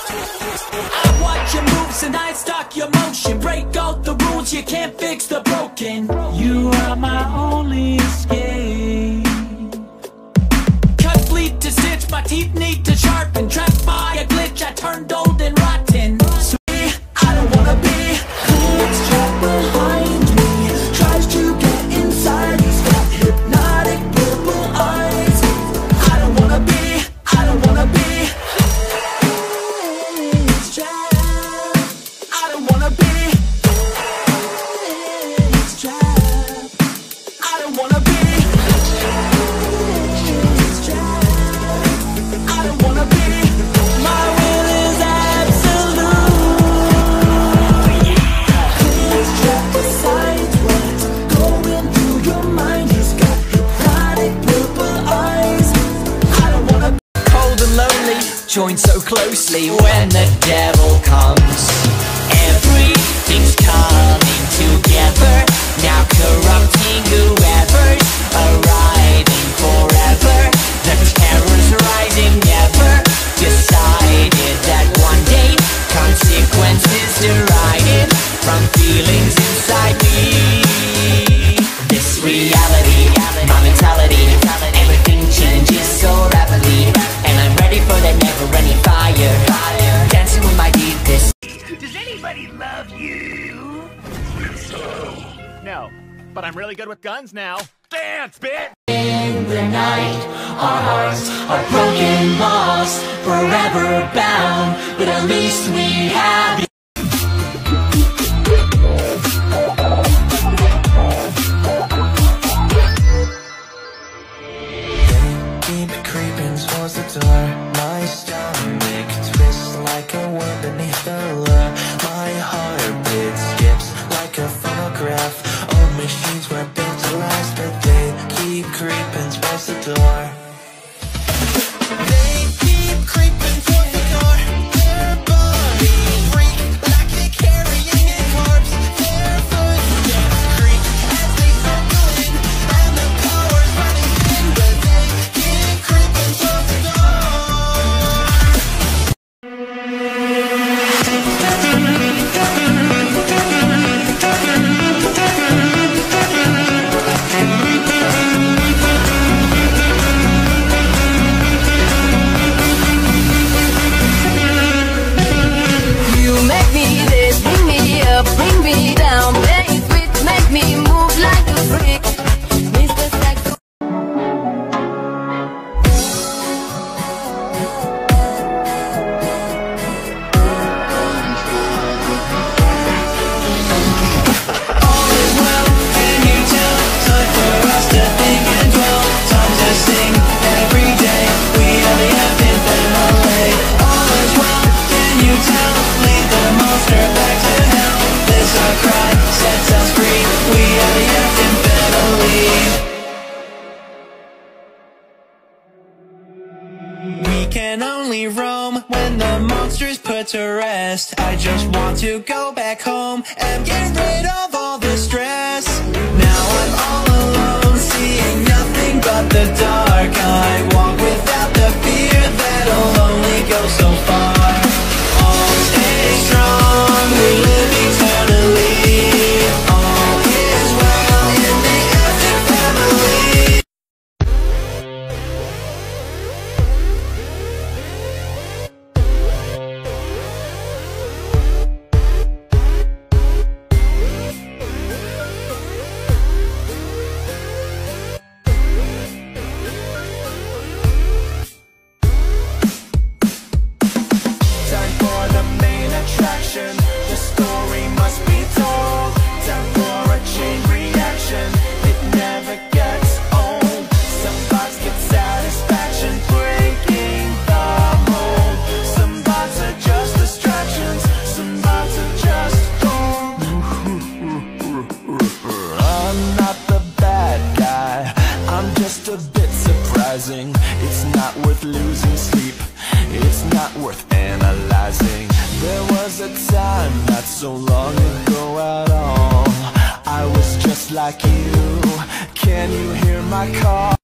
I watch your moves and I stalk your motion. Break all the rules, you can't fix the broken. You are my only escape. Cut, bleed to stitch, my teeth joined so closely when the devil comes. love you. No, but I'm really good with guns now. Dance, bitch! In the night, our hearts are broken, lost, forever bound, but at least we have can only roam when the monster's put to rest. I just want to go back home and get rid of all the stress. Now I'm all alone, seeing nothing but the dark. I walk without the fear that'll only go so a time not so long ago at all I was just like you Can you hear my call?